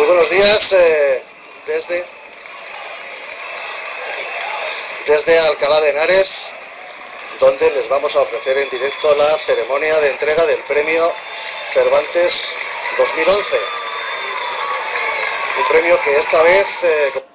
Muy buenos días eh, desde, desde Alcalá de Henares, donde les vamos a ofrecer en directo la ceremonia de entrega del premio Cervantes 2011. Un premio que esta vez... eh,